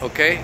Okay?